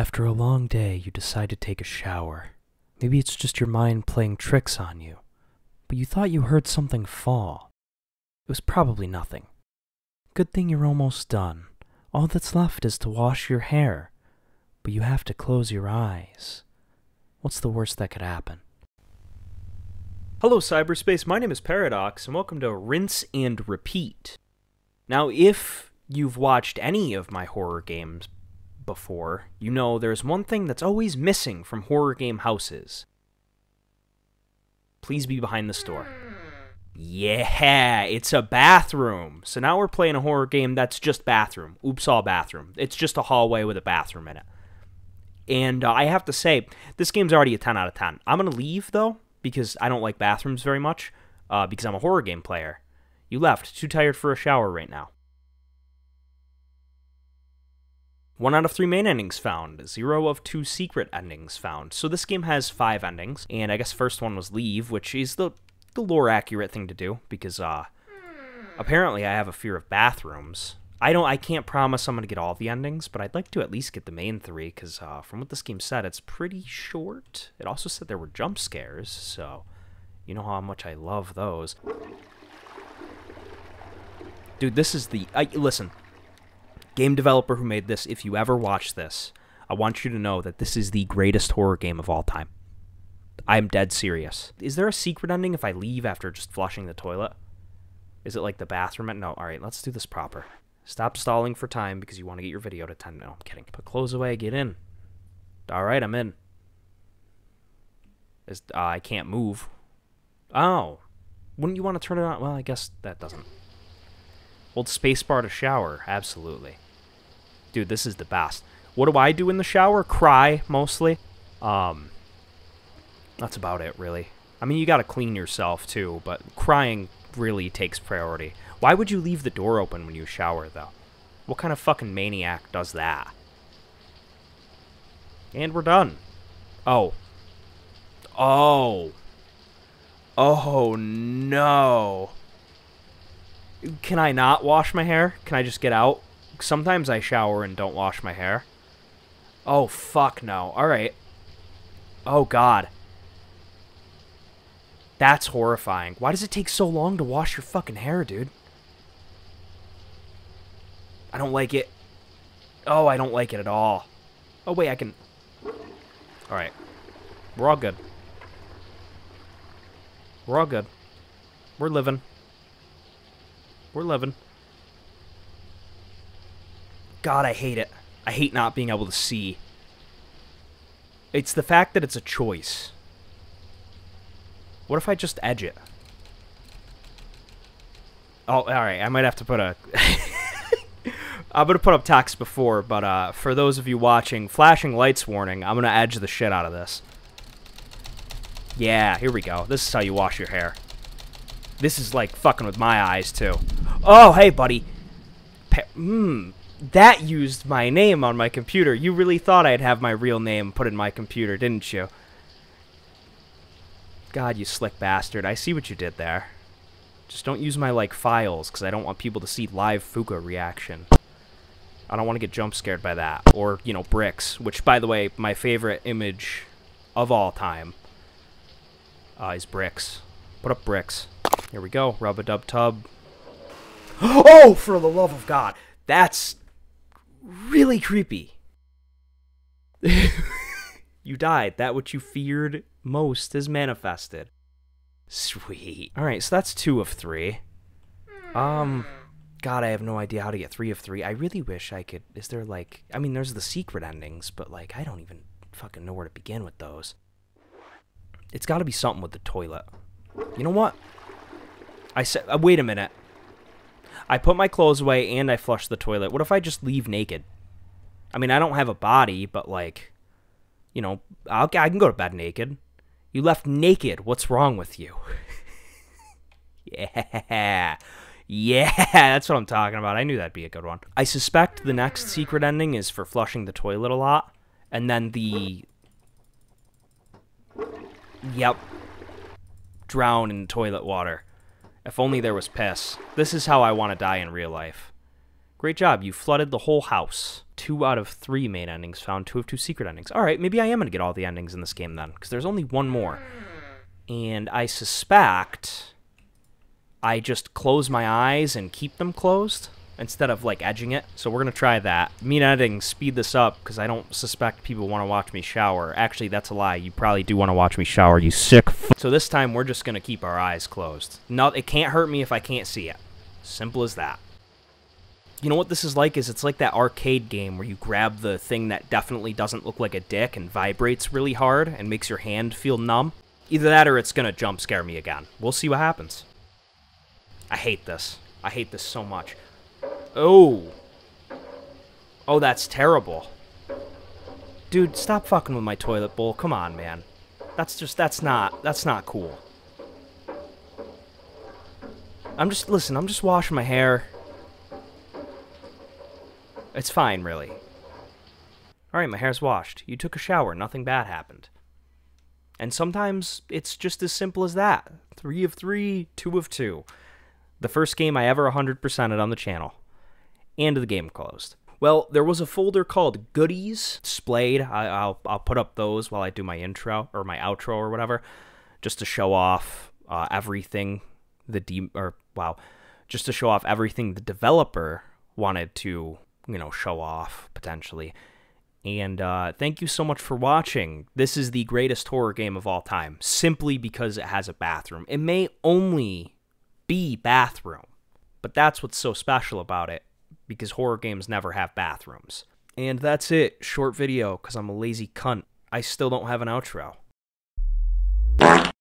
After a long day, you decide to take a shower. Maybe it's just your mind playing tricks on you, but you thought you heard something fall. It was probably nothing. Good thing you're almost done. All that's left is to wash your hair, but you have to close your eyes. What's the worst that could happen? Hello, cyberspace. My name is Paradox, and welcome to Rinse and Repeat. Now, if you've watched any of my horror games before, you know there's one thing that's always missing from horror game houses. Please be behind the store. Yeah, it's a bathroom. So now we're playing a horror game that's just bathroom. Oops, all bathroom. It's just a hallway with a bathroom in it. And uh, I have to say, this game's already a 10 out of 10. I'm going to leave, though, because I don't like bathrooms very much, uh, because I'm a horror game player. You left. Too tired for a shower right now. One out of three main endings found, zero of two secret endings found. So this game has five endings, and I guess first one was leave, which is the, the lore accurate thing to do, because uh, apparently I have a fear of bathrooms. I don't, I can't promise I'm gonna get all the endings, but I'd like to at least get the main three, because uh, from what this game said, it's pretty short. It also said there were jump scares, so you know how much I love those. Dude, this is the, I, listen, game developer who made this, if you ever watch this, I want you to know that this is the greatest horror game of all time. I'm dead serious. Is there a secret ending if I leave after just flushing the toilet? Is it like the bathroom? No, alright, let's do this proper. Stop stalling for time because you want to get your video to 10. No, I'm kidding. Put clothes away, get in. Alright, I'm in. Is, uh, I can't move. Oh. Wouldn't you want to turn it on? Well, I guess that doesn't. Hold spacebar to shower. Absolutely dude, this is the best. What do I do in the shower? Cry, mostly. Um, that's about it, really. I mean, you gotta clean yourself, too, but crying really takes priority. Why would you leave the door open when you shower, though? What kind of fucking maniac does that? And we're done. Oh. Oh. Oh, no. Can I not wash my hair? Can I just get out? Sometimes I shower and don't wash my hair. Oh, fuck no. Alright. Oh, God. That's horrifying. Why does it take so long to wash your fucking hair, dude? I don't like it. Oh, I don't like it at all. Oh, wait, I can... Alright. We're all good. We're all good. We're living. We're living. God, I hate it. I hate not being able to see. It's the fact that it's a choice. What if I just edge it? Oh, alright, I might have to put a... I'm going to put up text before, but uh, for those of you watching, flashing lights warning, I'm going to edge the shit out of this. Yeah, here we go. This is how you wash your hair. This is like fucking with my eyes, too. Oh, hey, buddy. Mmm, that used my name on my computer. You really thought I'd have my real name put in my computer, didn't you? God, you slick bastard. I see what you did there. Just don't use my, like, files, because I don't want people to see live Fuka reaction. I don't want to get jump scared by that. Or, you know, bricks, which, by the way, my favorite image of all time uh, is bricks. Put up bricks. Here we go. Rub-a-dub-tub. Oh, for the love of God. That's really creepy. you died. That which you feared most is manifested. Sweet. Alright, so that's two of three. Um, God, I have no idea how to get three of three. I really wish I could. Is there like. I mean, there's the secret endings, but like, I don't even fucking know where to begin with those. It's gotta be something with the toilet. You know what? I said. Uh, wait a minute. I put my clothes away and I flush the toilet. What if I just leave naked? I mean, I don't have a body, but like, you know, I'll, I can go to bed naked. You left naked. What's wrong with you? yeah. Yeah, that's what I'm talking about. I knew that'd be a good one. I suspect the next secret ending is for flushing the toilet a lot. And then the... Yep. Drown in toilet water. If only there was piss. This is how I want to die in real life. Great job. You flooded the whole house. Two out of three main endings found, two of two secret endings. All right, maybe I am going to get all the endings in this game then, because there's only one more. And I suspect I just close my eyes and keep them closed instead of like edging it. So we're going to try that. Mean editing speed this up because I don't suspect people want to watch me shower. Actually, that's a lie. You probably do want to watch me shower, you sick So this time we're just going to keep our eyes closed. No, it can't hurt me if I can't see it. Simple as that. You know what this is like is it's like that arcade game where you grab the thing that definitely doesn't look like a dick and vibrates really hard and makes your hand feel numb. Either that or it's going to jump scare me again. We'll see what happens. I hate this. I hate this so much. Oh. Oh, that's terrible. Dude, stop fucking with my toilet bowl. Come on, man. That's just, that's not, that's not cool. I'm just, listen, I'm just washing my hair. It's fine, really. Alright, my hair's washed. You took a shower. Nothing bad happened. And sometimes it's just as simple as that. Three of three, two of two. The first game I ever 100%ed on the channel. And the game closed. Well, there was a folder called Goodies displayed. I, will I'll put up those while I do my intro or my outro or whatever, just to show off uh, everything the de- or wow, just to show off everything the developer wanted to you know, show off potentially. And uh, thank you so much for watching. This is the greatest horror game of all time, simply because it has a bathroom. It may only be bathroom, but that's what's so special about it, because horror games never have bathrooms. And that's it. Short video, because I'm a lazy cunt. I still don't have an outro.